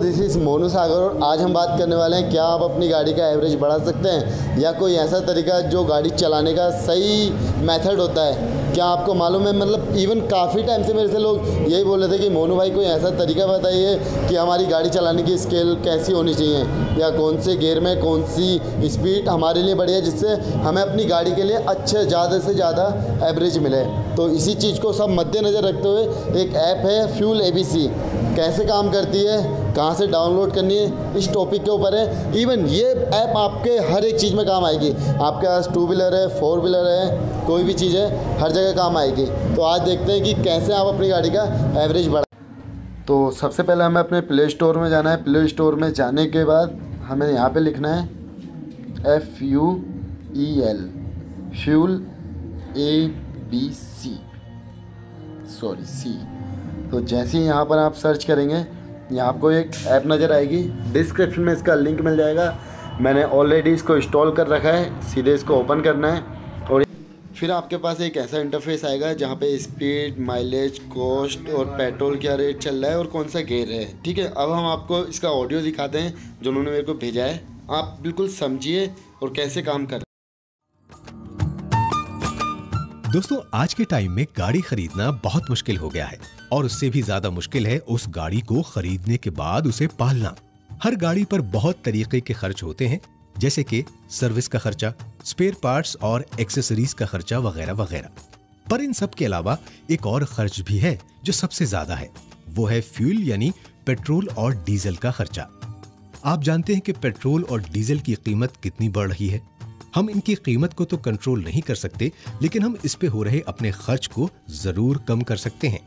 This is Monu सागर और आज हम बात करने वाले हैं, क्या आप अपनी गाड़ी का एवरेज बढ़ा सकते हैं? या कोई ऐसा तरीका जो गाड़ी चलाने का सही मेथड होता है? क्या आपको मालूम है मतलब इवन काफ़ी टाइम से मेरे से लोग यही बोल रहे थे कि मोनू भाई कोई ऐसा तरीका बताइए कि हमारी गाड़ी चलाने की स्केल कैसी होनी चाहिए? या कौन से गेयर में कौन सी स्पीड हमारे लिए बढ़िया जिससे हमें अपनी गाड़ी के लिए अच्छे, ज़्यादा से ज़्यादा एवरेज मिले? तो इसी चीज़ को सब मद्देनज़र रखते हुए एक ऐप है फ्यूल एबीसी कैसे काम करती है, कहाँ से डाउनलोड करनी है, इस टॉपिक के ऊपर है। इवन ये ऐप आपके हर एक चीज़ में काम आएगी। आपके पास टू व्हीलर है फोर व्हीलर है कोई भी चीज़ है, हर जगह काम आएगी। तो आज देखते हैं कि कैसे आप अपनी गाड़ी का एवरेज बढ़ा तो सबसे पहले हमें अपने प्ले स्टोर में जाना है। प्ले स्टोर में जाने के बाद हमें यहाँ पे लिखना है F U E L fuel A B C sorry C तो जैसे ही यहाँ पर आप सर्च करेंगे, यहाँ आपको एक ऐप नज़र आएगी। डिस्क्रिप्शन में इसका लिंक मिल जाएगा। मैंने ऑलरेडी इसको इंस्टॉल कर रखा है। सीधे इसको ओपन करना है। फिर आपके पास एक ऐसा इंटरफेस आएगा जहाँ पे स्पीड माइलेज कॉस्ट और पेट्रोल क्या रेट चल रहा है और कौन सा गेयर है। ठीक है, अब हम आपको इसका ऑडियो दिखाते हैं, जो उन्होंने मेरे को भेजा है। आप बिल्कुल समझिए और कैसे काम कर दोस्तों, आज के टाइम में गाड़ी खरीदना बहुत मुश्किल हो गया है और उससे भी ज़्यादा मुश्किल है उस गाड़ी को खरीदने के बाद उसे पालना। हर गाड़ी पर बहुत तरीके के खर्च होते हैं जैसे कि सर्विस का खर्चा स्पेयर पार्ट्स और एक्सेसरीज का खर्चा वगैरह वगैरह। पर इन सब के अलावा एक और खर्च भी है जो सबसे ज़्यादा है। वो है फ्यूल यानी पेट्रोल और डीजल का खर्चा। आप जानते हैं कि पेट्रोल और डीजल की कीमत कितनी बढ़ रही है। हम इनकी कीमत को तो कंट्रोल नहीं कर सकते, लेकिन हम इस पे हो रहे अपने खर्च को ज़रूर कम कर सकते हैं।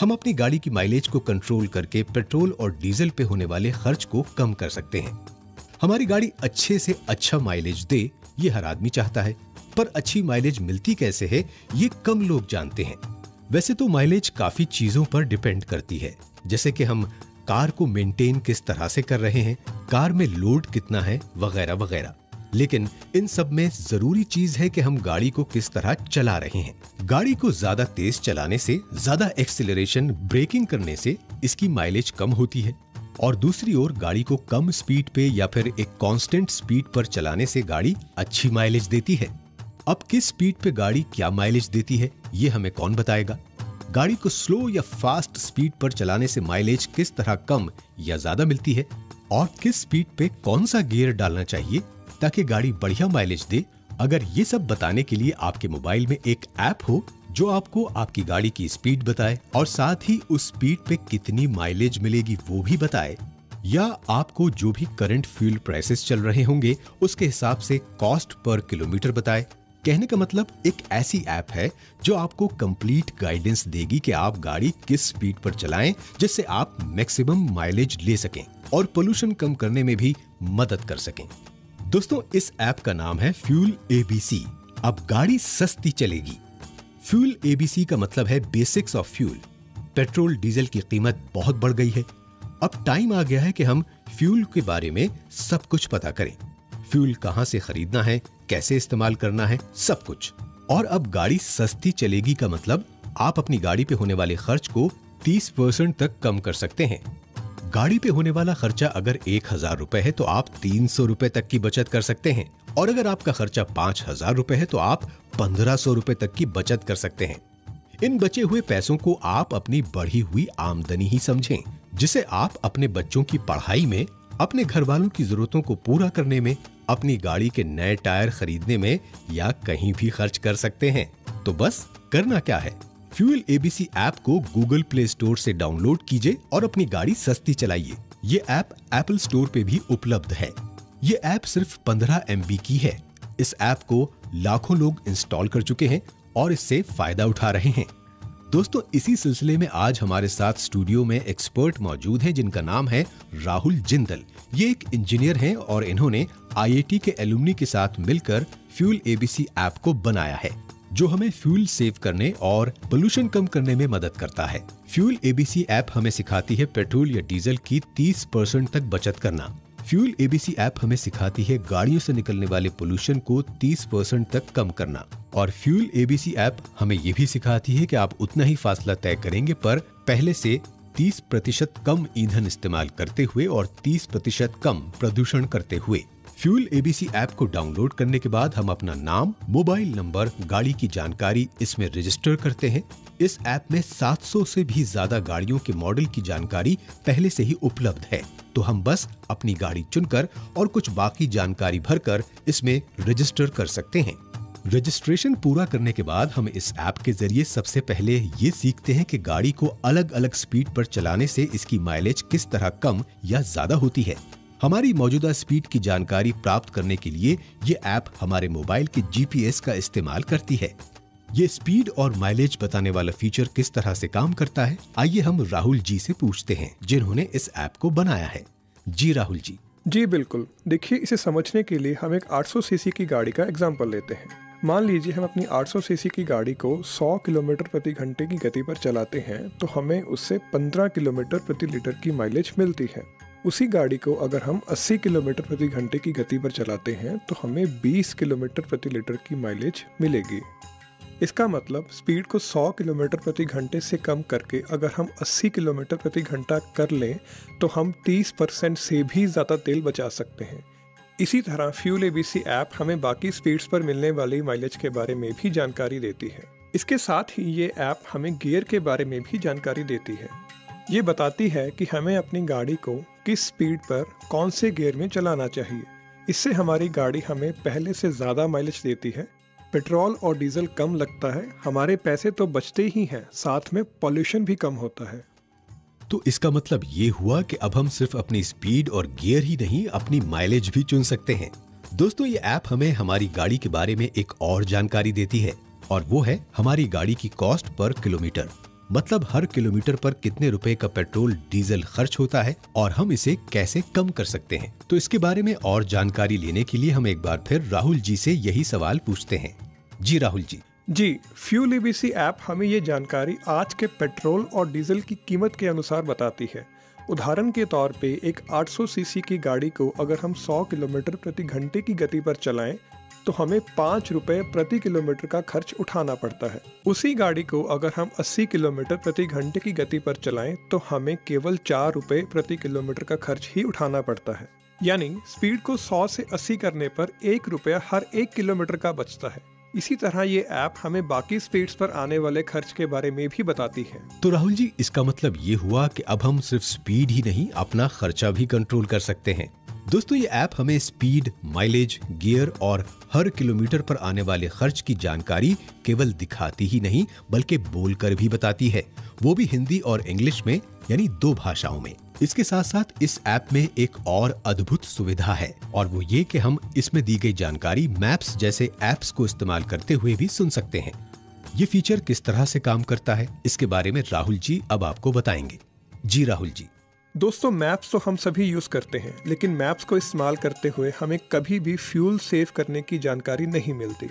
हम अपनी गाड़ी की माइलेज को कंट्रोल करके पेट्रोल और डीजल पे होने वाले खर्च को कम कर सकते हैं। हमारी गाड़ी अच्छे से अच्छा माइलेज दे, ये हर आदमी चाहता है। पर अच्छी माइलेज मिलती कैसे है, ये कम लोग जानते हैं। वैसे तो माइलेज काफ़ी चीज़ों पर डिपेंड करती है। जैसे कि हम कार को मेंटेन किस तरह से कर रहे हैं, कार में लोड कितना है, वगैरह वगैरह। लेकिन इन सब में ज़रूरी चीज़ है कि हम गाड़ी को किस तरह चला रहे हैं। गाड़ी को ज़्यादा तेज चलाने से, ज़्यादा एक्सिलरेशन ब्रेकिंग करने से इसकी माइलेज कम होती है। और दूसरी ओर गाड़ी को कम स्पीड पे या फिर एक कांस्टेंट स्पीड पर चलाने से गाड़ी अच्छी माइलेज देती है। अब किस स्पीड पे गाड़ी क्या माइलेज देती है, ये हमें कौन बताएगा? गाड़ी को स्लो या फास्ट स्पीड पर चलाने से माइलेज किस तरह कम या ज़्यादा मिलती है, और किस स्पीड पे कौन सा गियर डालना चाहिए ताकि गाड़ी बढ़िया माइलेज दे? अगर ये सब बताने के लिए आपके मोबाइल में एक ऐप हो जो आपको आपकी गाड़ी की स्पीड बताए और साथ ही उस स्पीड पे कितनी माइलेज मिलेगी वो भी बताए, या आपको जो भी करंट फ्यूल प्राइसेस चल रहे होंगे, उसके हिसाब से कॉस्ट पर किलोमीटर बताए। कहने का मतलब एक ऐसी ऐप है जो आपको कंप्लीट गाइडेंस देगी कि आप गाड़ी किस स्पीड पर चलाएँ, जिससे आप मैक्सिमम माइलेज ले सकें और पोल्यूशन कम करने में भी मदद कर सकें। दोस्तों, इस ऐप का नाम है फ्यूल एबीसी अब गाड़ी सस्ती चलेगी। फ्यूल एबीसी का मतलब है basics of fuel petrol, diesel की कीमत बहुत बढ़ गई है। अब टाइम आ गया है कि हम फ्यूल के बारे में सब कुछ पता करें। फ्यूल कहाँ से खरीदना है, कैसे इस्तेमाल करना है, सब कुछ। और अब गाड़ी सस्ती चलेगी का मतलब आप अपनी गाड़ी पे होने वाले खर्च को 30 परसेंट तक कम कर सकते हैं। गाड़ी पे होने वाला खर्चा अगर एक हज़ार रूपए है तो आप तीन सौ रूपए तक की बचत कर सकते हैं। और अगर आपका खर्चा पाँच हज़ार रूपए है तो आप पंद्रह सौ रूपए तक की बचत कर सकते हैं। इन बचे हुए पैसों को आप अपनी बढ़ी हुई आमदनी ही समझें, जिसे आप अपने बच्चों की पढ़ाई में, अपने घर वालों की जरूरतों को पूरा करने में, अपनी गाड़ी के नए टायर खरीदने में या कहीं भी खर्च कर सकते हैं। तो बस, करना क्या है? फ्यूल एबीसी ऐप को गूगल प्ले स्टोर से डाउनलोड कीजिए और अपनी गाड़ी सस्ती चलाइए। ये ऐप एप्पल स्टोर पे भी उपलब्ध है। ये ऐप सिर्फ़ 15 MB की है। इस ऐप को लाखों लोग इंस्टॉल कर चुके हैं और इससे फ़ायदा उठा रहे हैं। दोस्तों, इसी सिलसिले में आज हमारे साथ स्टूडियो में एक्सपर्ट मौजूद हैं, जिनका नाम है राहुल जिंदल। ये एक इंजीनियर हैं और इन्होंने आईआईटी के एलुमनी के साथ मिलकर फ्यूल एबीसी ऐप को बनाया है, जो हमें फ्यूल सेव करने और पोल्यूशन कम करने में मदद करता है। फ्यूल एबीसी ऐप हमें सिखाती है पेट्रोल या डीजल की 30 परसेंट तक बचत करना। फ्यूल एबीसी ऐप हमें सिखाती है गाड़ियों से निकलने वाले पोल्यूशन को 30 परसेंट तक कम करना। और फ्यूल एबीसी ऐप हमें ये भी सिखाती है कि आप उतना ही फासला तय करेंगे पर पहले से 30 प्रतिशत कम ईंधन इस्तेमाल करते हुए और 30 प्रतिशत कम प्रदूषण करते हुए। फ्यूल एबीसी ऐप को डाउनलोड करने के बाद हम अपना नाम, मोबाइल नंबर, गाड़ी की जानकारी इसमें रजिस्टर करते हैं। इस ऐप में 700 से भी ज़्यादा गाड़ियों के मॉडल की जानकारी पहले से ही उपलब्ध है। तो हम बस अपनी गाड़ी चुनकर और कुछ बाकी जानकारी भरकर इसमें रजिस्टर कर सकते हैं। रजिस्ट्रेशन पूरा करने के बाद हम इस ऐप के ज़रिए सबसे पहले ये सीखते हैं कि गाड़ी को अलग अलग स्पीड पर चलाने से इसकी माइलेज किस तरह कम या ज़्यादा होती है। हमारी मौजूदा स्पीड की जानकारी प्राप्त करने के लिए ये ऐप हमारे मोबाइल के जीपीएस का इस्तेमाल करती है। ये स्पीड और माइलेज बताने वाला फीचर किस तरह से काम करता है? आइए हम राहुल जी से पूछते हैं, जिन्होंने इस ऐप को बनाया है। जी राहुल जी। जी, बिल्कुल। देखिए, इसे समझने के लिए हम एक 800 सीसी की गाड़ी का एग्ज़ाम्पल लेते हैं। मान लीजिए हम अपनी 800 सीसी की गाड़ी को 100 किलोमीटर प्रति घंटे की गति पर चलाते हैं तो हमें उससे 15 किलोमीटर प्रति लीटर की माइलेज मिलती है। उसी गाड़ी को अगर हम 80 किलोमीटर प्रति घंटे की गति पर चलाते हैं तो हमें 20 किलोमीटर प्रति लीटर की माइलेज मिलेगी। इसका मतलब स्पीड को 100 किलोमीटर प्रति घंटे से कम करके अगर हम 80 किलोमीटर प्रति घंटा कर लें तो हम 30 परसेंट से भी ज़्यादा तेल बचा सकते हैं। इसी तरह फ्यूल एबीसी ऐप हमें बाकी स्पीड्स पर मिलने वाली माइलेज के बारे में भी जानकारी देती है। इसके साथ ही ये ऐप हमें गियर के बारे में भी जानकारी देती है। ये बताती है कि हमें अपनी गाड़ी को किस स्पीड पर कौन से गियर में चलाना चाहिए। इससे हमारी गाड़ी हमें पहले से ज़्यादा माइलेज देती है पेट्रोल और डीजल कम लगता है, हमारे पैसे तो बचते ही हैं, साथ में पॉल्यूशन भी कम होता है। तो इसका मतलब ये हुआ कि अब हम सिर्फ़ अपनी स्पीड और गियर ही नहीं, अपनी माइलेज भी चुन सकते हैं। दोस्तों, ये ऐप हमें हमारी गाड़ी के बारे में एक और जानकारी देती है, और वो है हमारी गाड़ी की कॉस्ट पर किलोमीटर। मतलब हर किलोमीटर पर कितने रुपए का पेट्रोल, डीजल खर्च होता है और हम इसे कैसे कम कर सकते हैं? तो इसके बारे में और जानकारी लेने के लिए हम एक बार फिर राहुल जी से यही सवाल पूछते हैं। जी राहुल जी। जी, फ्यूल एबीसी ऐप हमें ये जानकारी आज के पेट्रोल और डीजल की कीमत के अनुसार बताती है। उदाहरण के तौर पे एक 800 सीसी की गाड़ी को अगर हम 100 किलोमीटर प्रति घंटे की गति पर चलाएँ तो हमें पाँच रुपए प्रति किलोमीटर का खर्च उठाना पड़ता है। उसी गाड़ी को अगर हम 80 किलोमीटर प्रति घंटे की गति पर चलाएँ तो हमें केवल चार रुपए प्रति किलोमीटर का खर्च ही उठाना पड़ता है। यानी स्पीड को 100 से 80 करने पर एक रुपया हर एक किलोमीटर का बचता है। इसी तरह ये ऐप हमें बाकी स्पीड्स पर आने वाले खर्च के बारे में भी बताती है। तो राहुल जी, इसका मतलब ये हुआ कि अब हम सिर्फ़ स्पीड ही नहीं, अपना खर्चा भी कंट्रोल कर सकते हैं। दोस्तों, ये ऐप हमें स्पीड, माइलेज, गियर और हर किलोमीटर पर आने वाले खर्च की जानकारी केवल दिखाती ही नहीं, बल्कि बोलकर भी बताती है। वो भी हिंदी और इंग्लिश में, यानी दो भाषाओं में। इसके साथ साथ इस ऐप में एक और अद्भुत सुविधा है, और वो ये कि हम इसमें दी गई जानकारी मैप्स जैसे ऐप्स को इस्तेमाल करते हुए भी सुन सकते हैं। ये फीचर किस तरह से काम करता है, इसके बारे में राहुल जी अब आपको बताएँगे। जी राहुल जी। दोस्तों मैप्स तो हम सभी यूज़ करते हैं, लेकिन मैप्स को इस्तेमाल करते हुए हमें कभी भी फ्यूल सेव करने की जानकारी नहीं मिलती।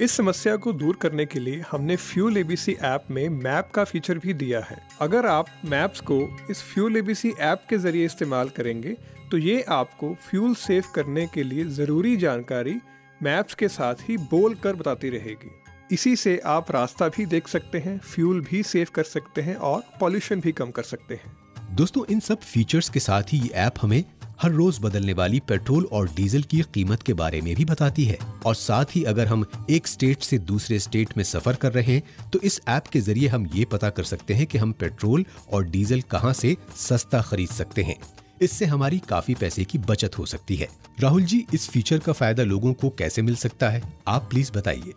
इस समस्या को दूर करने के लिए हमने फ्यूल एबीसी ऐप में मैप का फीचर भी दिया है। अगर आप मैप्स को इस फ्यूल एबीसी ऐप के ज़रिए इस्तेमाल करेंगे तो ये आपको फ्यूल सेव करने के लिए ज़रूरी जानकारी मैप्स के साथ ही बोल कर बताती रहेगी। इसी से आप रास्ता भी देख सकते हैं फ्यूल भी सेव कर सकते हैं और पॉल्यूशन भी कम कर सकते हैं। दोस्तों, इन सब फीचर्स के साथ ही ये ऐप हमें हर रोज बदलने वाली पेट्रोल और डीजल की कीमत के बारे में भी बताती है। और साथ ही अगर हम एक स्टेट से दूसरे स्टेट में सफ़र कर रहे हैं तो इस ऐप के ज़रिए हम ये पता कर सकते हैं कि हम पेट्रोल और डीजल कहाँ से सस्ता खरीद सकते हैं। इससे हमारी काफ़ी पैसे की बचत हो सकती है। राहुल जी, इस फीचर का फ़ायदा लोगों को कैसे मिल सकता है? आप प्लीज़ बताइए।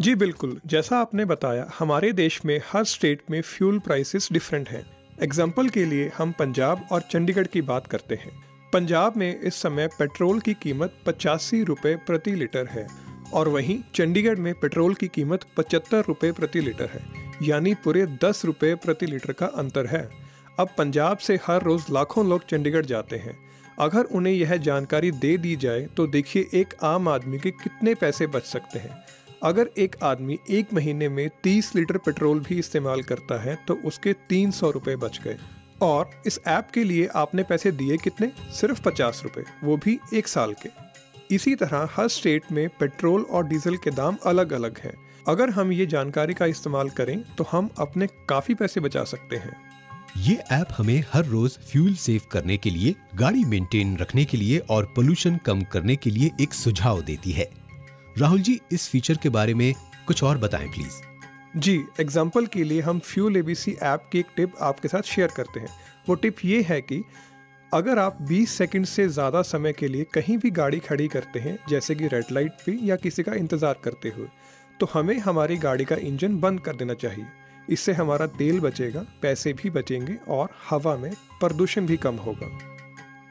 जी, बिल्कुल। जैसा आपने बताया, हमारे देश में हर स्टेट में फ्यूल प्राइसेस डिफरेंट हैं। एग्ज़ाम्पल के लिए हम पंजाब और चंडीगढ़ की बात करते हैं। पंजाब में इस समय पेट्रोल की कीमत पचासी रुपये प्रति लीटर है और वहीं चंडीगढ़ में पेट्रोल की कीमत पचहत्तर रुपये प्रति लीटर है, यानी पूरे दस रुपये प्रति लीटर का अंतर है। अब पंजाब से हर रोज़ लाखों लोग चंडीगढ़ जाते हैं। अगर उन्हें यह जानकारी दे दी जाए तो देखिए एक आम आदमी के कितने पैसे बच सकते हैं। अगर एक आदमी एक महीने में 30 लीटर पेट्रोल भी इस्तेमाल करता है तो उसके तीन सौ रुपये बच गए। और इस ऐप के लिए आपने पैसे दिए कितने? सिर्फ़ पचास रुपये वो भी एक साल के। इसी तरह हर स्टेट में पेट्रोल और डीजल के दाम अलग अलग हैं। अगर हम ये जानकारी का इस्तेमाल करें तो हम अपने काफ़ी पैसे बचा सकते हैं। ये ऐप हमें हर रोज फ्यूल सेव करने के लिए, गाड़ी मेंटेन रखने के लिए और पोल्यूशन कम करने के लिए एक सुझाव देती है। राहुल जी, इस फीचर के बारे में कुछ और बताएँ प्लीज़ जी एग्ज़ाम्पल के लिए हम फ्यूल एबीसी ऐप की एक टिप आपके साथ शेयर करते हैं। वो टिप ये है कि अगर आप 20 सेकंड से ज़्यादा समय के लिए कहीं भी गाड़ी खड़ी करते हैं, जैसे कि रेड लाइट पे या किसी का इंतज़ार करते हुए तो हमें हमारी गाड़ी का इंजन बंद कर देना चाहिए। इससे हमारा तेल बचेगा, पैसे भी बचेंगे और हवा में प्रदूषण भी कम होगा।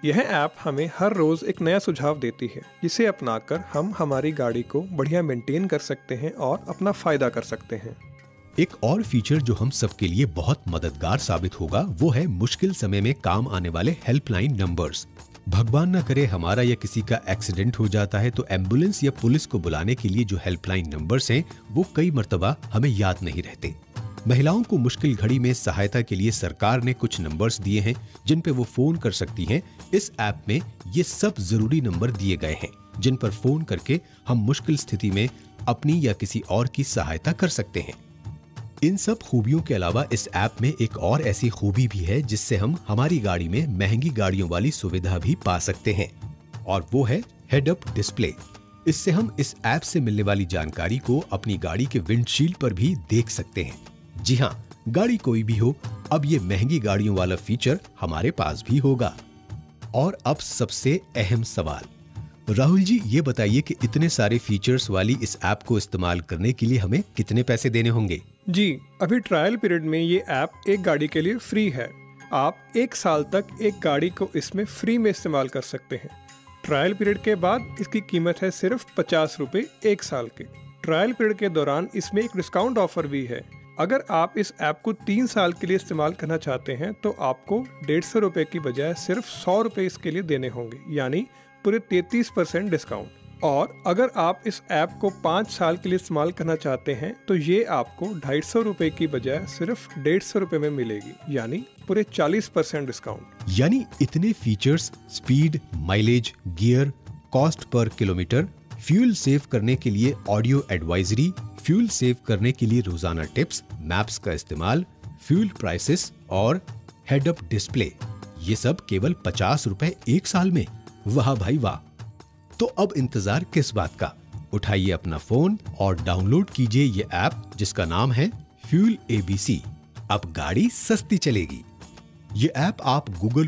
यह ऐप हमें हर रोज़ एक नया सुझाव देती है, जिसे अपनाकर हम हमारी गाड़ी को बढ़िया मेंटेन कर सकते हैं और अपना फ़ायदा कर सकते हैं। एक और फीचर जो हम सबके लिए बहुत मददगार साबित होगा, वो है मुश्किल समय में काम आने वाले हेल्पलाइन नंबर्स भगवान न करे हमारा या किसी का एक्सीडेंट हो जाता है तो एंबुलेंस या पुलिस को बुलाने के लिए जो हेल्पलाइन नंबर्स हैं, वो कई मरतबा हमें याद नहीं रहते। महिलाओं को मुश्किल घड़ी में सहायता के लिए सरकार ने कुछ नंबर्स दिए हैं, जिन पे वो फ़ोन कर सकती हैं। इस ऐप में ये सब ज़रूरी नंबर दिए गए हैं, जिन पर फ़ोन करके हम मुश्किल स्थिति में अपनी या किसी और की सहायता कर सकते हैं। इन सब खूबियों के अलावा इस ऐप में एक और ऐसी खूबी भी है, जिससे हम हमारी गाड़ी में महँगी गाड़ियों वाली सुविधा भी पा सकते हैं, और वो है हेड अप डिस्प्ले इससे हम इस ऐप से मिलने वाली जानकारी को अपनी गाड़ी के विंडशील्ड पर भी देख सकते हैं। जी हाँ गाड़ी कोई भी हो, अब ये महँगी गाड़ियों वाला फीचर हमारे पास भी होगा। और अब सबसे अहम सवाल। राहुल जी, ये बताइए कि इतने सारे फीचर्स वाली इस ऐप को इस्तेमाल करने के लिए हमें कितने पैसे देने होंगे? जी, अभी ट्रायल पीरियड में ये ऐप एक गाड़ी के लिए फ्री है। आप एक साल तक एक गाड़ी को इसमें फ्री में इस्तेमाल कर सकते हैं। ट्रायल पीरियड के बाद इसकी कीमत है सिर्फ़ पचास रुपये एक साल के। ट्रायल पीरियड के दौरान इसमें एक डिस्काउंट ऑफ़र भी है। अगर आप इस ऐप को तीन साल के लिए इस्तेमाल करना चाहते हैं तो आपको डेढ़ सौ रुपये की बजाय सिर्फ़ सौ रुपये इसके लिए देने होंगे, यानी पूरे तैतीस परसेंट डिस्काउंट। और अगर आप इस ऐप को पाँच साल के लिए इस्तेमाल करना चाहते हैं तो ये आपको ढाई सौ रुपये की बजाय सिर्फ़ डेढ़ सौ रुपये में मिलेगी, यानी पूरे चालीस परसेंट डिस्काउंट। यानी इतने features, speed, mileage, gear, cost per kilometre fuel save करने के लिए ऑडियो एडवाइजरी, फ्यूल सेव करने के लिए रोज़ाना टिप्स, मैप्स का इस्तेमाल, फ्यूल प्राइसेस और हेड अप डिस्प्ले। ये सब केवल पचास रूपए एक साल में। वाह भाई वाह। तो अब इंतज़ार किस बात का? उठाइए अपना फ़ोन और डाउनलोड कीजिए ये ऐप जिसका नाम है फ्यूल एबीसी अब गाड़ी सस्ती चलेगी। ये ऐप आप गूगल